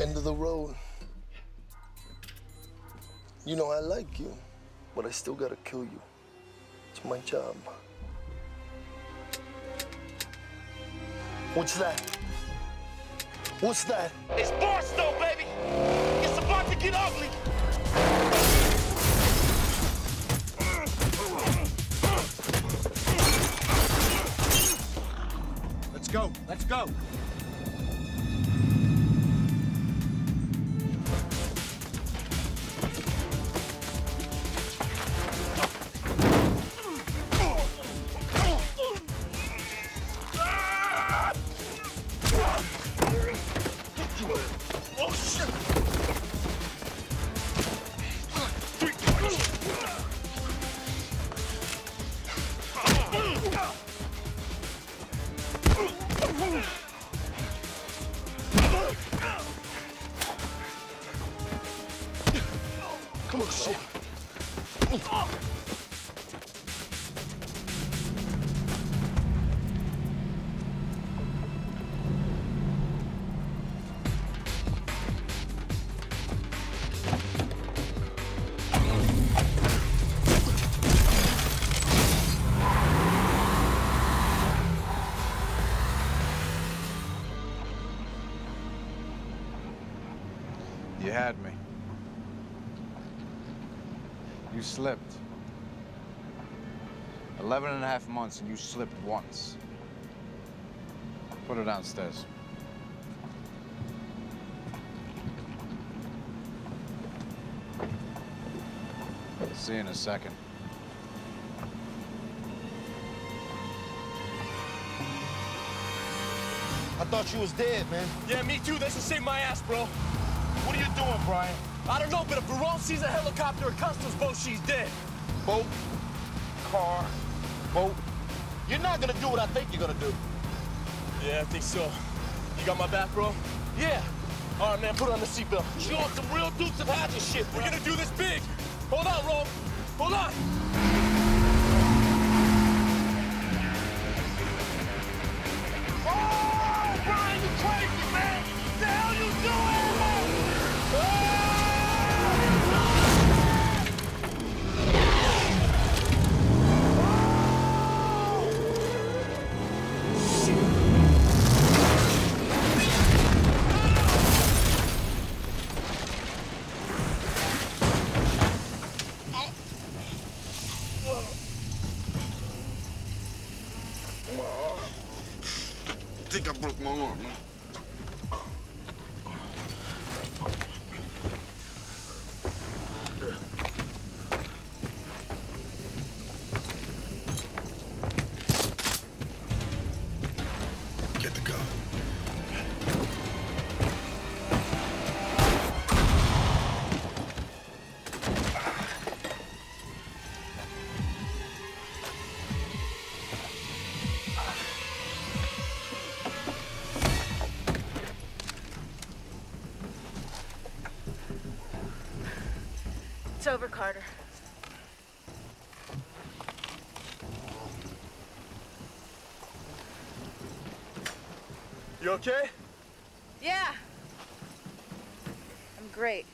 End of the road. You know I like you, but I still gotta kill you. It's my job. What's that? What's that? It's Barstow, baby! It's about to get ugly! Let's go. Let's go. You had me. You slipped. Eleven and a half months and you slipped once. Put her downstairs. See you in a second. I thought you was dead, man. Yeah, me too. They should save my ass, bro. What are you doing, Brian? I don't know, but if Verone sees a helicopter or customs boat, she's dead. Boat, car, boat. You're not gonna do what I think you're gonna do. Yeah, I think so. You got my back, bro? Yeah. All right, man, put on the seatbelt. You on some real Dukes of Hazzard shit, bro. We're gonna do this big. Hold on, Rome. Hold on. I think I over, Carter. You okay? Yeah. I'm great.